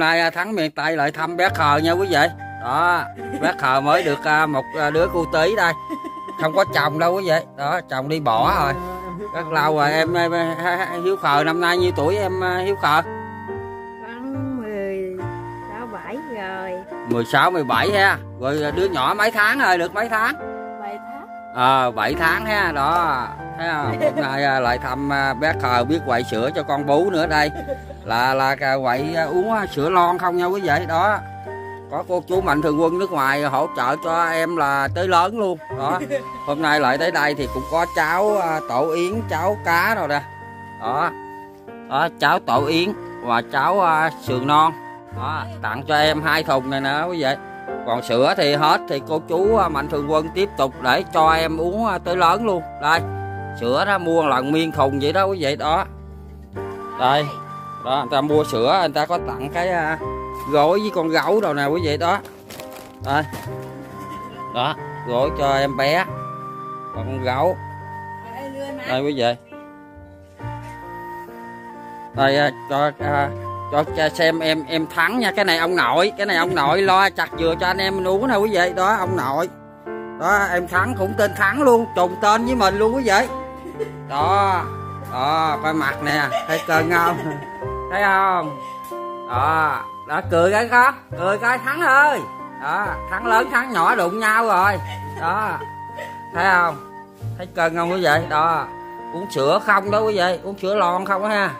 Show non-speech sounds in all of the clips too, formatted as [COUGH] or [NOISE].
nay à, thắng miền tây lại thăm bé khờ nha quý vị. Đó bé khờ mới được à, một à, đứa cu tí đây. Không có chồng đâu quý vị. Đó chồng đi bỏ rồi. Rất lâu rồi em, hiếu khờ năm nay nhiêu tuổi em hiếu khờ? Con 16 7 rồi. 16 17 ha. Rồi đứa nhỏ mấy tháng rồi được mấy tháng 7 tháng à, 7 tháng ha đó. Thấy không hôm nay lại thăm bé khờ biết quậy sữa cho con bú nữa đây. Là là quậy uống sữa lon không nha quý vị đó. Có cô chú mạnh thường quân nước ngoài hỗ trợ cho em là tới lớn luôn đó. Hôm nay lại tới đây thì cũng có cháu tổ yến cháu cá rồi nè đó. Đó cháu tổ yến và cháu sườn non. Đó tặng cho em hai thùng này nè quý vị còn sữa thì hết thì cô chú à, mạnh thường quân tiếp tục để cho em uống à, tới lớn luôn. Đây sữa đó mua lần miên thùng vậy đó quý vị đó. Đây đó người ta mua sữa người ta có tặng cái à, gối với con gấu đâu nè quý vị đó. Đây đó gối cho em bé con gấu. Đây quý vị. Đây cho uh, cho xem em em thắng nha. Cái này ông nội, cái này ông nội lo chặt dừa cho anh em uống nè quý vị. Đó, ông nội. Đó, em thắng cũng tên thắng luôn, trùng tên với mình luôn quý vị. Đó đó, coi mặt nè, thấy cơn không? Thấy không? Đó đó, cười cái có cười cái thắng ơi. Đó, thắng lớn, thắng nhỏ đụng nhau rồi. Đó, thấy không? Thấy cân không quý vị? Đó, uống sữa không đó quý vị, uống sữa lon không đó ha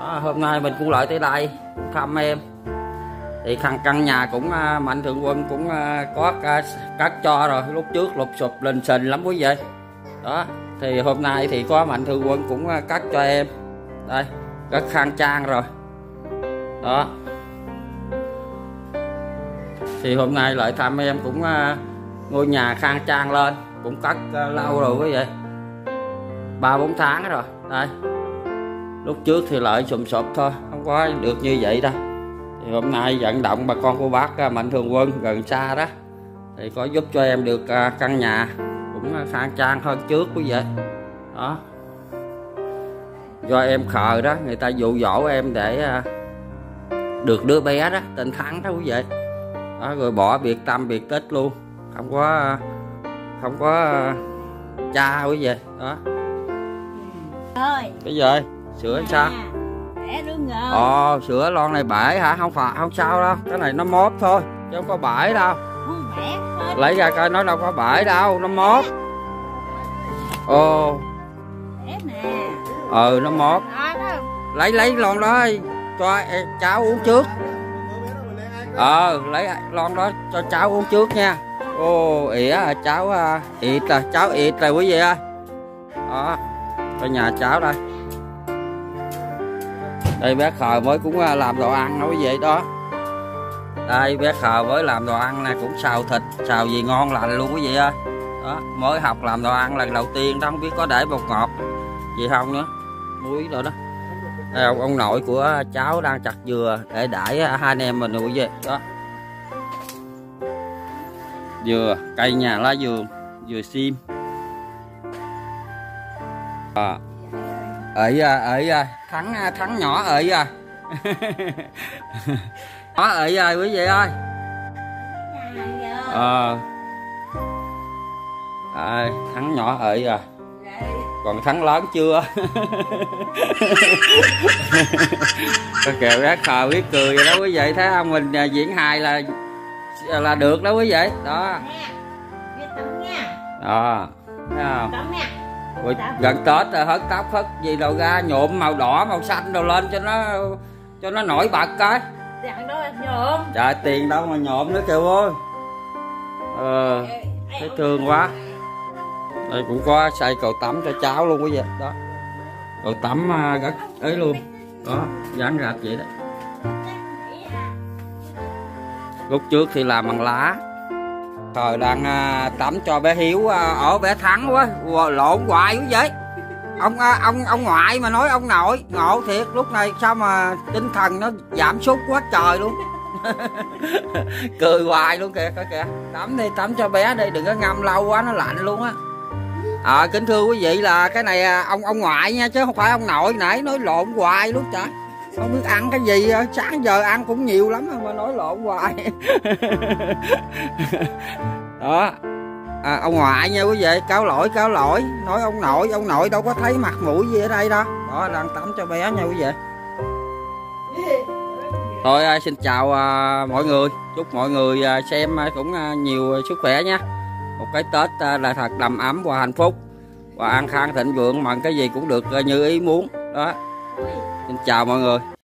đó, hôm nay mình cũng lại tới đây thăm em. Thì căn căn nhà cũng à, mạnh thường quân cũng à, có cắt cho rồi. Lúc trước lục sụp lình xình lắm quý vị. Đó thì hôm nay thì có mạnh thường quân cũng à, cắt cho em. Đây rất khang trang rồi. Đó. Thì hôm nay lại thăm em cũng ngôi nhà khang trang lên. Cũng cắt lâu rồi quý vị. Ba bốn tháng rồi. Đây lúc trước thì lại sụm sụp thôi không có được như vậy đâu. Thì hôm nay vận động bà con cô bác uh, mạnh thường quân gần xa đó. Thì có giúp cho em được uh, căn nhà cũng uh, khang trang hơn trước quý vị. Đó. Do em khờ đó người ta dụ dỗ em để được đứa bé đó tên thắng đó quý vị. Đó, rồi bỏ biệt tâm biệt tích luôn. Không có không có cha quý vị. Đó. Cái gì sữa sao? Bể đứa ngờ ồ sữa lon này bể hả? Không phải không sao đâu. Cái này nó móp thôi chứ không có bể đâu. Không bể lấy ra coi nó đâu có bể đâu nó móp ồ. Ừ nó đó lấy lấy lon đó cho e- cháu uống trước. Ờ lấy lon đó cho cháu uống trước nha. Ô ỉa à, cháu à, ịt à cháu ịt rồi quý vị ơi đó cho nhà cháu đây đây bé khờ mới cũng à, làm đồ ăn nó quý vị đó. Đây bé khờ mới làm đồ ăn nè cũng xào thịt xào gì ngon lành luôn quý vị ơi đó mới học làm đồ ăn lần đầu tiên đó không biết có để bột ngọt gì không nữa muối rồi đó. Đây, ông, ông nội của cháu đang chặt dừa để đãi à, hai anh em mình quý vị đó. Dừa cây nhà lá dừa dừa sim. À à ấy à thắng à, thắng nhỏ à nhỏ ấy à quý vị ơi. Ờ. À, thắng nhỏ ấy à còn thắng lớn chưa? [LAUGHS] Có kẹo rác khờ biết cười rồi đó quý vị. Thấy không? Mình à, diễn hài là là được đó quý vị. Đó. Biết tắm nha. Đó. Thấy không Ôi, gần tết rồi hớt tóc hớt gì đâu ra nhuộm màu đỏ màu xanh đâu lên cho nó cho nó nổi bật dặn đó là nhộm trời tiền đâu mà nhuộm nữa kìa ơi. Ờ thấy thương quá. Đây cũng có xây cầu tắm cho cháu luôn quý vị. Đó. Cầu tắm à, rất ấy luôn. Đó dán rạp vậy đó. Lúc trước thì làm bằng lá thời đang à, tắm cho bé hiếu à, ở bé thắng quá. Lộn hoài quý vị ông à, ông ông ngoại mà nói ông nội ngộ thiệt. Lúc này sao mà tinh thần nó giảm sút quá trời luôn. [LAUGHS] Cười hoài luôn kìa coi kìa. Tắm đi tắm cho bé đi đừng có ngâm lâu quá nó lạnh luôn á. À, kính thưa quý vị là cái này à, ông ông ngoại nha chứ không phải ông nội. Nãy nói lộn hoài luôn trời không biết ăn cái gì sáng giờ ăn cũng nhiều lắm mà nói lộn hoài. [LAUGHS] Đó. À, ông ngoại nha quý vị cáo lỗi cáo lỗi. Nói ông nội ông nội đâu có thấy mặt mũi gì ở đây đâu đó đang tắm cho bé nha quý vị. Thôi à, xin chào à, mọi người. Chúc mọi người à, xem à, cũng à, nhiều sức khỏe nha. Một cái tết à, là thật đầm ấm và hạnh phúc. Và an khang thịnh vượng mà cái gì cũng được à, như ý muốn. Đó xin chào mọi người.